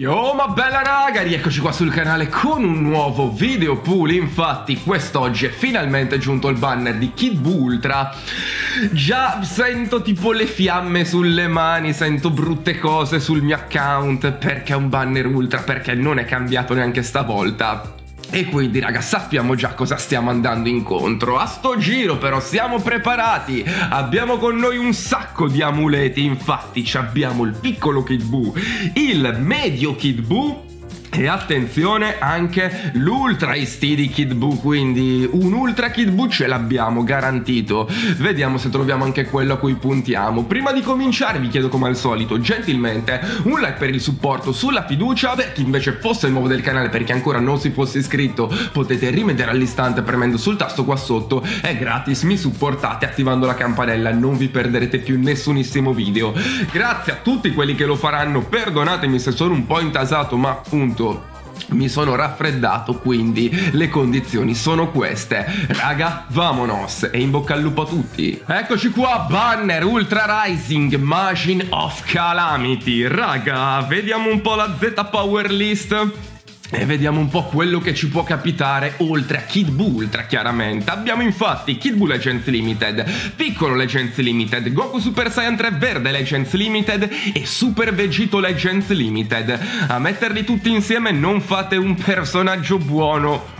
Yo ma bella raga, rieccoci qua sul canale con un nuovo video pool. Infatti quest'oggi è finalmente giunto il banner di Kid Ultra. Già sento tipo le fiamme sulle mani, sento brutte cose sul mio account. Perché è un banner ultra, perché non è cambiato neanche stavolta e quindi raga sappiamo già cosa stiamo andando incontro. A sto giro però siamo preparati. Abbiamo con noi un sacco di amuleti. Infatti abbiamo il piccolo Kid Buu Il medio Kid Buu e attenzione anche l'Ultra IST di Kid Buu, quindi un Ultra Kid Buu ce l'abbiamo garantito. Vediamo se troviamo anche quello a cui puntiamo. Prima di cominciare vi chiedo come al solito, gentilmente, un like per il supporto sulla fiducia. Per chi invece fosse nuovo del canale perché ancora non si fosse iscritto, potete rimettere all'istante premendo sul tasto qua sotto. È gratis, mi supportate attivando la campanella, non vi perderete più nessunissimo video. Grazie a tutti quelli che lo faranno, perdonatemi se sono un po' intasato, ma appunto mi sono raffreddato quindi le condizioni sono queste. Raga vamonos e in bocca al lupo a tutti. Eccoci qua banner ultra rising machine of calamity. Raga vediamo un po' la z power list e vediamo un po' quello che ci può capitare oltre a Kid Buu Ultra chiaramente. Abbiamo infatti Kid Buu Legends Limited, Piccolo Legends Limited, Goku Super Saiyan 3 Verde Legends Limited e Super Vegito Legends Limited. A metterli tutti insieme non fate un personaggio buono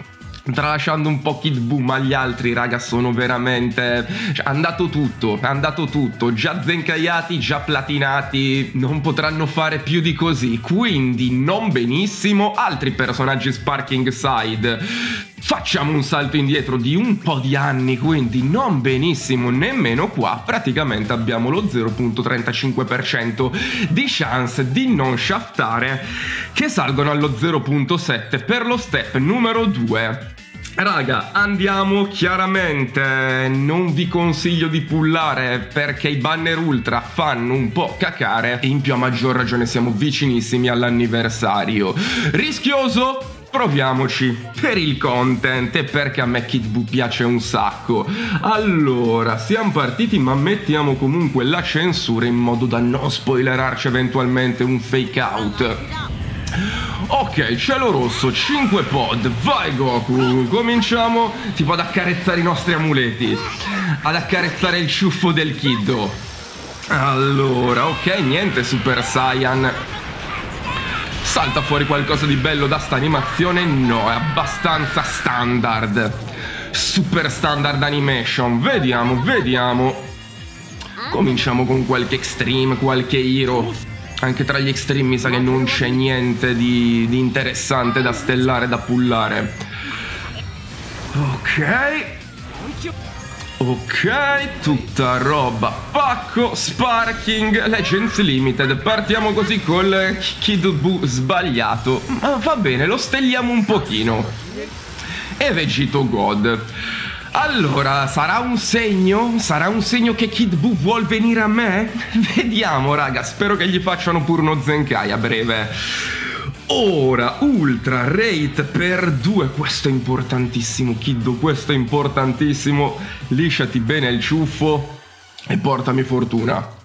tralasciando un po' Kid Buu ma gli altri raga sono veramente cioè, andato tutto è andato tutto. Già zencaiati già platinati non potranno fare più di così. Quindi non benissimo altri personaggi sparking side Facciamo un salto indietro di un po' di anni, quindi non benissimo nemmeno qua, praticamente abbiamo lo 0.35% di chance di non shaftare che salgono allo 0.7 per lo step numero 2. Raga, andiamo chiaramente, non vi consiglio di pullare perché i banner ultra fanno un po' cacare e in più a maggior ragione siamo vicinissimi all'anniversario. Rischioso? Proviamoci per il content e perché a me Kid Buu piace un sacco. Allora, siamo partiti ma mettiamo comunque la censura in modo da non spoilerarci eventualmente un fake out. Ok, cielo rosso, 5 pod, vai Goku, cominciamo tipo ad accarezzare i nostri amuleti, ad accarezzare il ciuffo del kiddo. Allora, ok, niente Super Saiyan, Salta fuori qualcosa di bello da sta animazione? No, è abbastanza standard. Super standard animation. Vediamo, vediamo. Cominciamo con qualche extreme, qualche hero. Anche tra gli extreme mi sa che non c'è niente di, di interessante da stellare, da pullare. Ok. Ok, tutta roba. Pacco, Sparking, Legends Limited. Partiamo così col Kid Buu sbagliato. Ma va bene, lo stelliamo un pochino. E Vegito God. Allora, sarà un segno? Sarà un segno che Kid Buu vuol venire a me? Vediamo, raga. Spero che gli facciano pure uno Zenkai a breve. Ora, ultra rate per 2, questo è importantissimo Kiddo, questo è importantissimo, lisciati bene il ciuffo e portami fortuna.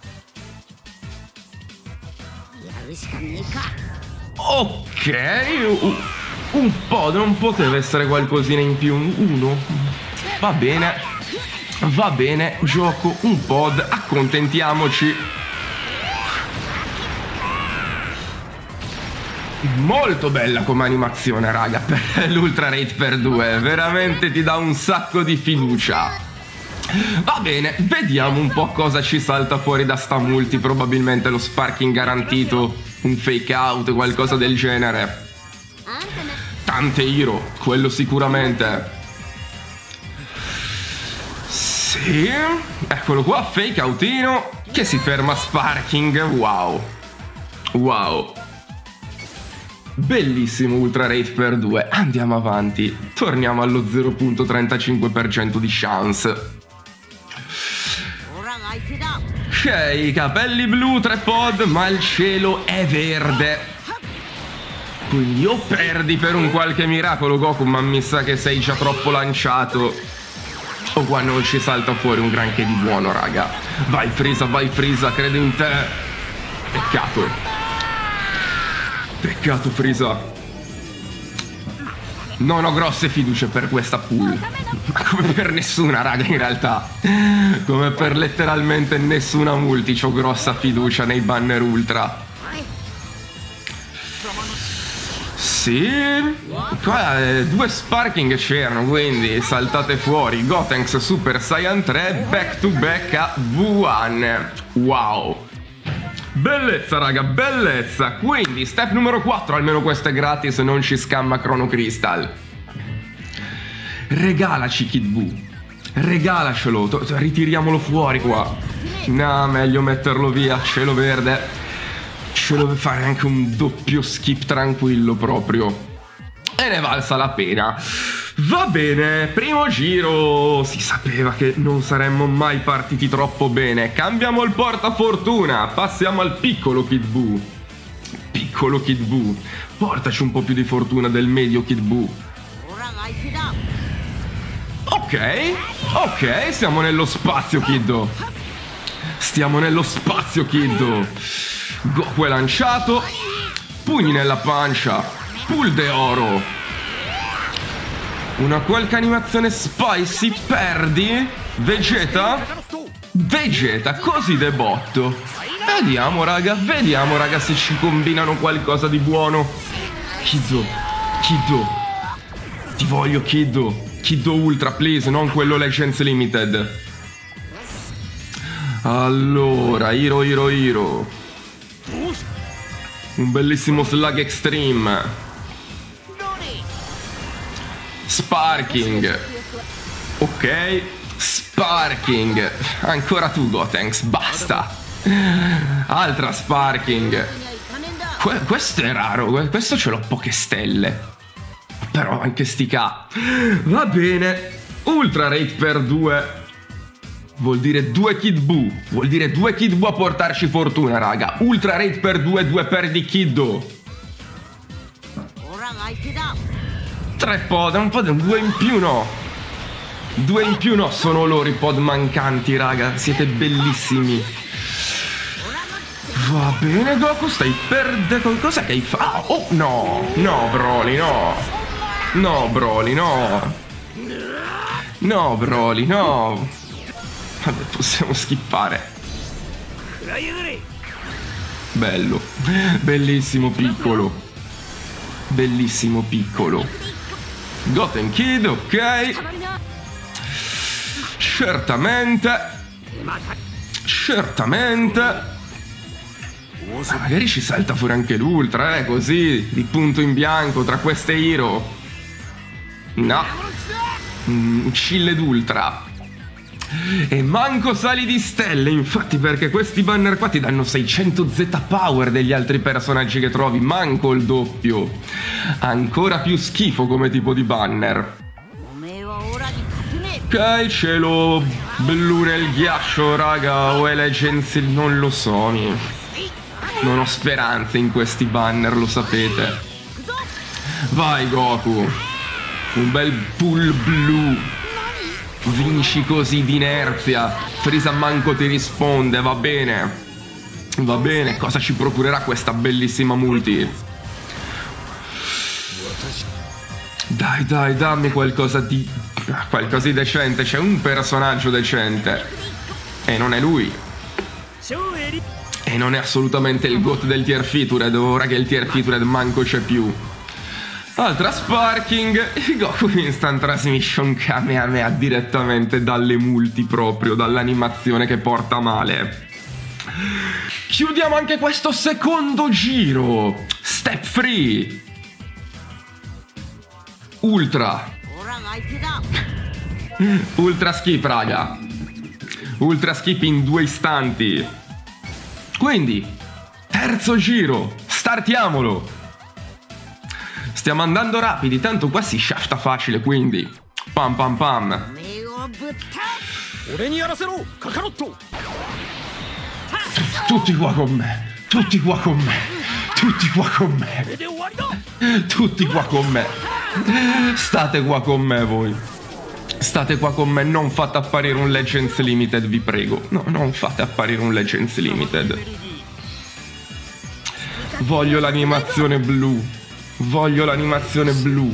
Ok, un po', non poteva essere qualcosina in più, uno, va bene, va bene, gioco un pod, accontentiamoci. Molto bella come animazione, raga, per l'Ultra Rate per 2. Veramente ti dà un sacco di fiducia. Va bene, vediamo un po' cosa ci salta fuori da sta multi. Probabilmente lo sparking garantito, un fake out, qualcosa del genere. Tante hero, quello sicuramente. Sì, eccolo qua, fake outino che si ferma sparking. Wow. Wow. Bellissimo Ultra Rate per 2. Andiamo avanti. Torniamo allo 0.35% di chance. Ok, capelli blu, 3 pod, ma il cielo è verde. Quindi o perdi per un qualche miracolo Goku, ma mi sa che sei già troppo lanciato. O qua non ci salta fuori un granché di buono, raga. Vai Frisa, vai Frisa, credo in te. Peccato. Peccato Frisa. Non ho grosse fiducie per questa pool. Ma come per nessuna, raga, in realtà. Come per letteralmente nessuna multi ho grossa fiducia nei banner ultra. Sì. Qua eh, due sparking c'erano, quindi saltate fuori. Gotenks Super Saiyan 3 back to back a V1. Wow. Bellezza raga, bellezza. Quindi step numero 4 Almeno questo è gratis Non ci scamma Chrono Crystal. Regalaci Kid Buu. Regalacelo. Ritiriamolo fuori qua. No, meglio metterlo via Cielo verde. Cielo fare anche un doppio skip tranquillo proprio. E ne valsa la pena Va bene, primo giro. Si sapeva che non saremmo mai partiti troppo bene. Cambiamo il portafortuna. Passiamo al piccolo Kid Buu. Piccolo Kid Buu. Portaci un po' più di fortuna del medio Kid Buu. Ok, ok, siamo nello spazio, Kiddo. Stiamo nello spazio, Kiddo. Goku è lanciato. Pugni nella pancia. Pool de oro. Una qualche animazione spicy, perdi. Vegeta? Vegeta, così de botto. Vediamo, raga, vediamo, raga, se ci combinano qualcosa di buono. Kiddo, Kiddo. Ti voglio, Kiddo. Kiddo Ultra, please, non quello Legends Limited. Allora, Hiro, Hiro, Hiro. Un bellissimo Slug Extreme. Sparking. Ok. Sparking. Ancora tu, Gotenks. Basta. Altra Sparking. Que questo è raro. Questo ce l'ho poche stelle. Però anche sti K. Va bene. Ultra rate per due. Vuol dire due Kid Buu. Vuol dire due Kid Buu a portarci fortuna, raga. Ultra rate per due, due per di Kiddo. Tre pod, un pod, due in più no. Due in più no, sono loro i pod mancanti, raga. Siete bellissimi. Va bene, Goku, stai perdendo. Cos'è che hai fatto? Oh, no. No, Broly, no. No, Broly, no. No, Broly, no. Vabbè, possiamo skippare. Bello. Bellissimo piccolo. Bellissimo piccolo. Goten Kid, ok. Certamente. Certamente. Ma magari ci salta fuori anche l'ultra, eh, così, di punto in bianco tra queste hero. No. Mm, Chille d'ultra. E manco sali di stelle, infatti perché questi banner qua ti danno 600 Z power degli altri personaggi che trovi, manco il doppio. Ancora più schifo come tipo di banner. Ok, cielo blu nel ghiaccio, raga, o è Legends, non lo so. Non ho speranze in questi banner, lo sapete. Vai Goku. Un bel pull blu. Vinci così d'inerzia. Frisa manco ti risponde, va bene. Va bene, cosa ci procurerà questa bellissima multi? Dai, dai, dammi qualcosa di... Qualcosa di decente. C'è un personaggio decente. E non è lui. E non è assolutamente il GOAT del tier featured, ora che il tier featured manco c'è più. Altra Sparking, Goku Instant Transmission Kamehameha direttamente dalle multi proprio, dall'animazione che porta male. Chiudiamo anche questo secondo giro. Step free. Ultra. Ultra skip, raga. Ultra skip in due istanti. Quindi, terzo giro. Startiamolo. Stiamo andando rapidi, tanto qua si shafta facile, quindi... Pam pam pam. Tutti qua con me. Tutti qua con me. Tutti qua con me. Tutti qua con me. State qua con me voi. State qua con me, non fate apparire un Legends Limited, vi prego. No, non fate apparire un Legends Limited. Voglio l'animazione blu. Voglio l'animazione blu.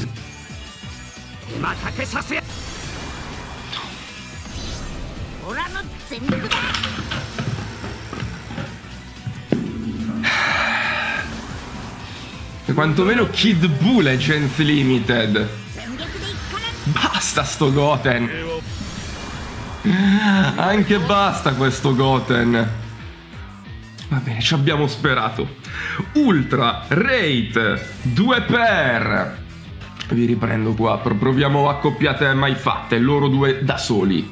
E quantomeno Kid Buu Legends Limited. Basta sto Goten. Anche basta questo Goten. Va bene, ci abbiamo sperato. Ultra Rate 2 per. Vi riprendo qua, proviamo accoppiate mai fatte, loro due da soli.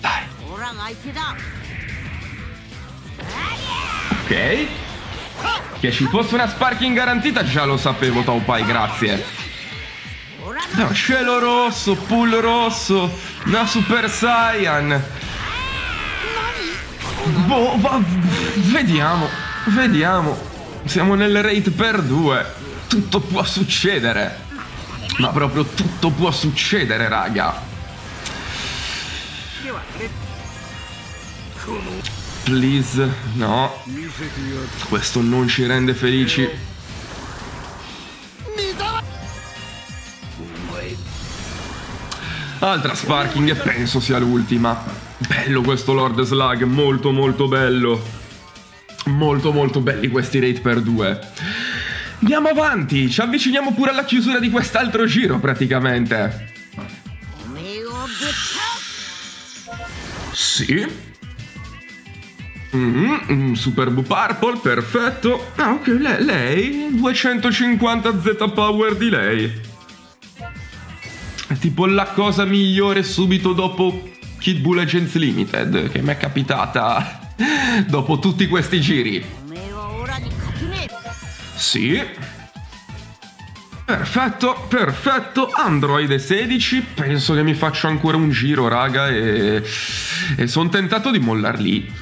Dai. Ok. Che ci fosse una sparking garantita già lo sapevo, Taupai, grazie. No, cielo rosso, pool rosso, una Super Saiyan. Boh, va, vediamo, vediamo. Siamo nel rate per due. Tutto può succedere. Ma proprio tutto può succedere, raga. Please, no. Questo non ci rende felici. Altra Sparking e penso sia l'ultima. Bello questo Lord Slug, molto molto bello. Molto molto belli questi rate per due. Andiamo avanti, ci avviciniamo pure alla chiusura di quest'altro giro praticamente. Sì. Mm -hmm, Super Boo Purple, perfetto. Ah, ok, lei, lei 250 Z Power di lei. È tipo la cosa migliore subito dopo Kid Bull Agents Limited che mi è capitata dopo tutti questi giri. Sì. Perfetto, perfetto. Android 16. Penso che mi faccio ancora un giro, raga, e, e sono tentato di mollar lì.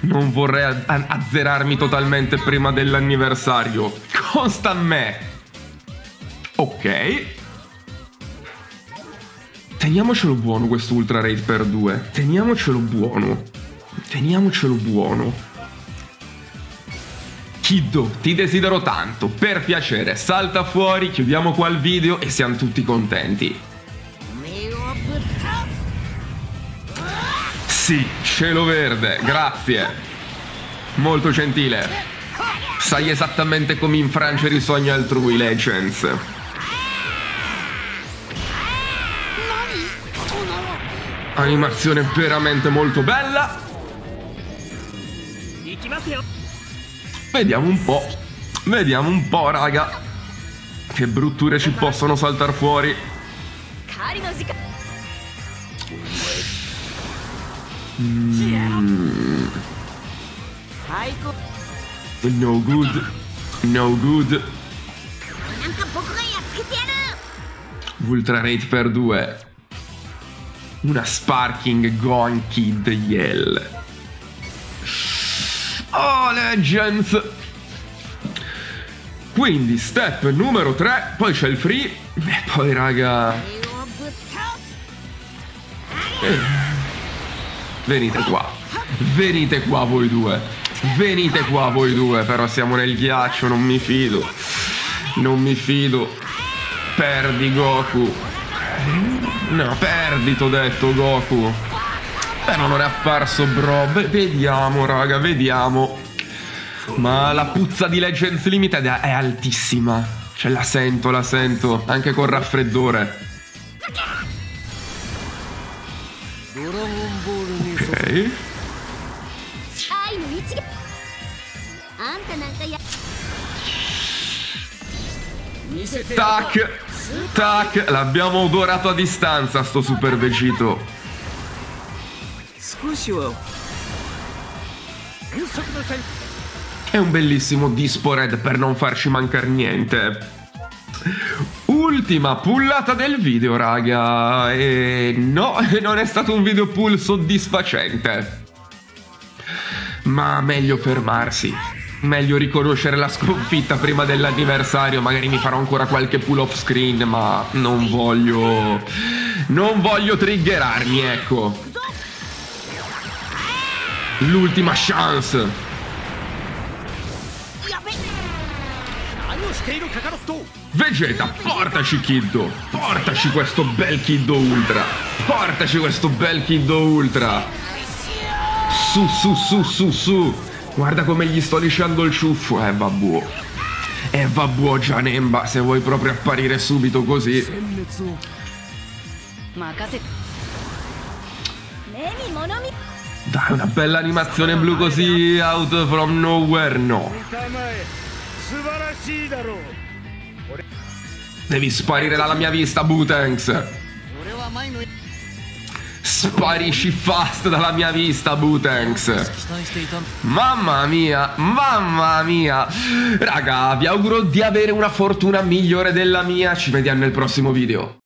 Non vorrei azzerarmi totalmente prima dell'anniversario. Consta a me. Ok. Teniamocelo buono questo ultra raid per due. Teniamocelo buono. Teniamocelo buono. Kiddo, ti desidero tanto. Per piacere, salta fuori, chiudiamo qua il video e siamo tutti contenti. Sì, cielo verde, grazie. Molto gentile. Sai esattamente come infrangere i sogni altrui, Legends. Animazione veramente molto bella. Vediamo un po'. Vediamo un po', raga. Che brutture ci possono saltare fuori. Mm. No good. No good. Ultra rate per due. Una Sparking Gone Kid Yell. Oh, Legends! Quindi, step numero 3, poi c'è il free, e poi, raga... Eh. Venite qua. Venite qua voi due. Venite qua voi due, però siamo nel ghiaccio, non mi fido. Non mi fido. Perdi Goku. No, perdi, t'ho detto, Goku. Però non è apparso, bro. Beh, vediamo, raga, vediamo. Ma la puzza di Legends Limited è altissima. Cioè, la sento, la sento. Anche con raffreddore. Ok. Tac. Tac, l'abbiamo odorato a distanza sto super vegito. È un bellissimo Dispo Red per non farci mancare niente. Ultima pullata del video, raga. E no, non è stato un video pull soddisfacente. Ma meglio fermarsi meglio riconoscere la sconfitta prima dell'anniversario. Magari mi farò ancora qualche pull off screen, ma non voglio. Non voglio triggerarmi, ecco. L'ultima chance. Vegeta, portaci Kiddo! Portaci questo bel Kiddo Ultra! Portaci questo bel Kiddo Ultra! Su, su, su, su, su! Guarda come gli sto lisciando il ciuffo, eh, vabbù. Eh, vabbù, Janemba, se vuoi proprio apparire subito così. Dai, una bella animazione blu così out from nowhere, no. Devi sparire dalla mia vista, Butanks. Sparisci fast dalla mia vista, Butanks. Mamma mia, mamma mia. Raga, vi auguro di avere una fortuna migliore della mia. Ci vediamo nel prossimo video.